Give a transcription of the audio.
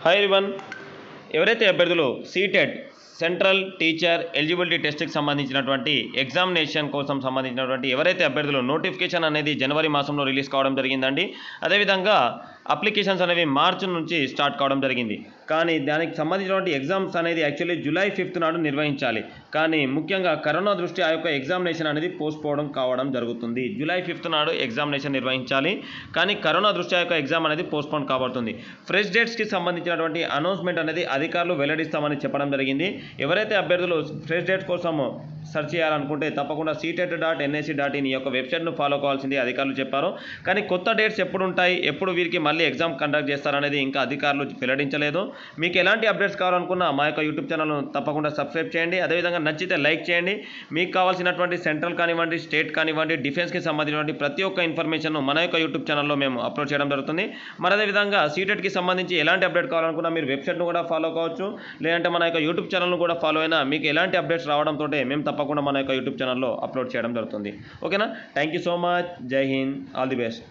Hire one ఎవరైతే అభ్యర్థులు seated central teacher eligibility టెస్ట్కి సంబంధించినటువంటి ఎగ్జామినేషన్ కోసం సంబంధించినటువంటి ఎవరైతే అభ్యర్థులు నోటిఫికేషన్ అనేది జనవరి మాసంలో రిలీజ్ కావడం జరిగిందండి అదేవిధంగా అప్లికేషన్స్ అనేవి మార్చి నుంచి స్టార్ట్ కావడం జరిగింది. కానీ దానికి సంబంధించినటువంటి ఎగ్జామ్స్ అనేది యాక్చువల్లీ జూలై ఫిఫ్త్ నాడు నిర్వహించాలి. కానీ ముఖ్యంగా కరోనా దృష్టి ఆ యొక్క ఎగ్జామినేషన్ అనేది పోస్ట్ పోవడం కావడం జరుగుతుంది. జూలై ఫిఫ్త్ నాడు ఎగ్జామినేషన్ నిర్వహించాలి. కానీ కరోనా దృష్టి ఆ యొక్క ఎగ్జామ్ అనేది పోస్ట్పోన్ కాబడుతుంది. ఫ్రెష్ డేట్స్కి సంబంధించినటువంటి అనౌన్స్మెంట్ అనేది అధికారులు వెల్లడిస్తామని చెప్పడం జరిగింది. ఎవరైతే అభ్యర్థులు ఫ్రెష్ డేట్స్ కోసం సెర్చ్ చేయాలనుకుంటే తప్పకుండా CTET dot NIC dot in ఈ యొక్క వెబ్సైట్ను ఫాలో కావాల్సింది అధికారులు చెప్పారు. కానీ కొత్త డేట్స్ ఎప్పుడు ఉంటాయి ఎప్పుడు వీరికి మళ్ళీ ఎగ్జామ్ కండక్ట్ చేస్తారనేది ఇంకా అధికారులు వెల్లడించలేదు. మీకు ఎలాంటి అప్డేట్స్ కావాలనుకున్నా మా యొక్క యూట్యూబ్ ఛానల్ను తప్పకుండా సబ్స్క్రైబ్ చేయండి. అదేవిధంగా నచ్చితే లైక్ చేయండి. మీకు కావాల్సినటువంటి సెంట్రల్ కానివ్వండి స్టేట్ కానివ్వండి డిఫెన్స్కి సంబంధించినటువంటి ప్రతి ఒక్క ఇన్ఫర్మేషన్ మన యొక్క యూట్యూబ్ ఛానల్లో మేము అప్లోడ్ చేయడం జరుగుతుంది. మరి అదేవిధంగా సీటెట్కి సంబంధించి ఎలాంటి అప్డేట్ కావాలనుకున్నా మీరు వెబ్సైట్ను కూడా ఫాలో కావచ్చు. లేదంటే మన యొక్క యూట్యూబ్ ఛానల్ను కూడా ఫాలో అయినా మీకు ఎలాంటి అప్డేట్స్ రావడంతో మేము తప్ప తప్పకుండా మన యొక్క యూట్యూబ్ ఛానల్లో అప్లోడ్ చేయడం జరుగుతుంది. ఓకేనా? థ్యాంక్ యూ సో మచ్ జై హింద్ ఆల్ ది బెస్ట్